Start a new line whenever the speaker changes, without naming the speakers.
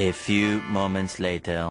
A few moments later.